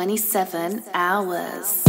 27 hours.